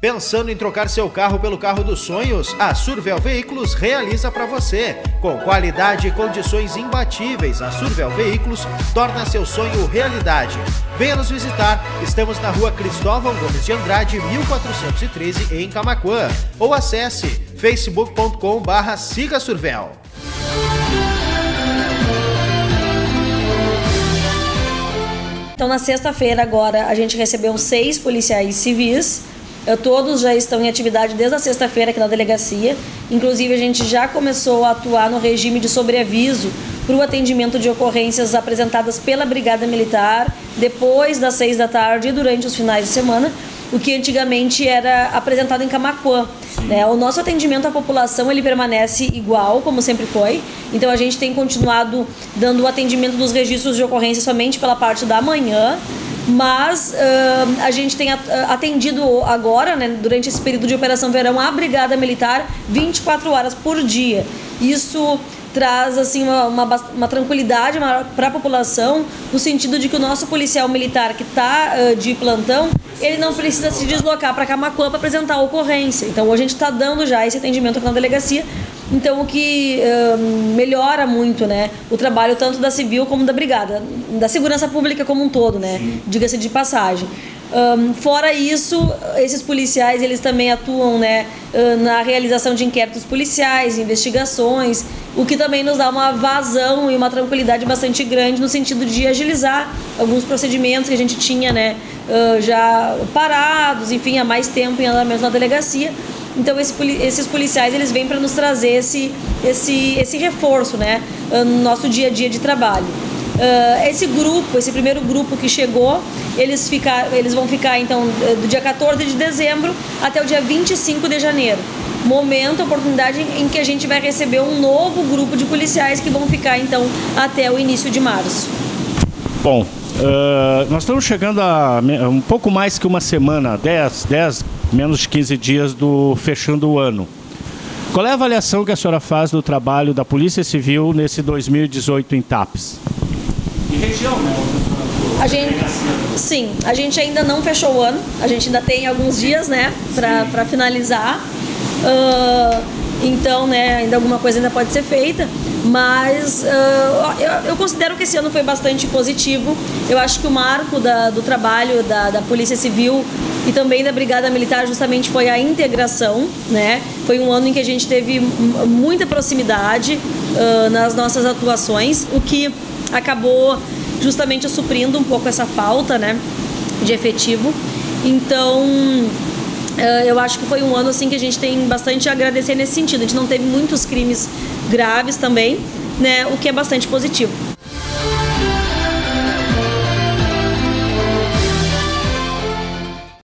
Pensando em trocar seu carro pelo carro dos sonhos? A Survel Veículos realiza para você. Com qualidade e condições imbatíveis, a Survel Veículos torna seu sonho realidade. Venha nos visitar. Estamos na rua Cristóvão Gomes de Andrade, 1413, em Camacuã. Ou acesse facebook.com barra Siga Survel. Então, na sexta-feira, agora, a gente recebeu seis policiais civis Todos já estão em atividade desde a sexta-feira aqui na delegacia. Inclusive, a gente já começou a atuar no regime de sobreaviso para o atendimento de ocorrências apresentadas pela Brigada Militar depois das seis da tarde e durante os finais de semana, o que antigamente era apresentado em Camacuã. Né? O nosso atendimento à população ele permanece igual, como sempre foi. Então a gente tem continuado dando o atendimento dos registros de ocorrência somente pela parte da manhã mas uh, a gente tem atendido agora, né, durante esse período de Operação Verão, a Brigada Militar 24 horas por dia. Isso traz assim uma, uma, uma tranquilidade para a população no sentido de que o nosso policial militar que está uh, de plantão ele não precisa se deslocar para Camacuã para apresentar a ocorrência. Então a gente está dando já esse atendimento aqui na delegacia. Então o que melhora muito, né, o trabalho tanto da civil como da brigada, da segurança pública como um todo, né, diga-se de passagem. Um, fora isso, esses policiais eles também atuam né, na realização de inquéritos policiais, investigações, o que também nos dá uma vazão e uma tranquilidade bastante grande no sentido de agilizar alguns procedimentos que a gente tinha né, já parados, enfim, há mais tempo em andamento na delegacia. Então esse, esses policiais eles vêm para nos trazer esse, esse, esse reforço né, no nosso dia a dia de trabalho. Uh, esse grupo, esse primeiro grupo que chegou, eles, ficar, eles vão ficar então do dia 14 de dezembro até o dia 25 de janeiro. Momento, oportunidade em que a gente vai receber um novo grupo de policiais que vão ficar então até o início de março. Bom, uh, nós estamos chegando a um pouco mais que uma semana, 10, 10, menos de 15 dias do fechando o ano. Qual é a avaliação que a senhora faz do trabalho da Polícia Civil nesse 2018 em TAPS? E região, né? A gente, sim, a gente ainda não fechou o ano, a gente ainda tem alguns dias, né, para finalizar. Uh, então, né, ainda alguma coisa ainda pode ser feita, mas uh, eu, eu, considero que esse ano foi bastante positivo. Eu acho que o marco da, do trabalho da, da Polícia Civil e também da Brigada Militar justamente foi a integração, né? Foi um ano em que a gente teve muita proximidade uh, nas nossas atuações, o que acabou justamente suprindo um pouco essa falta, né, de efetivo. Então, eu acho que foi um ano assim que a gente tem bastante a agradecer nesse sentido. A gente não teve muitos crimes graves também, né, o que é bastante positivo.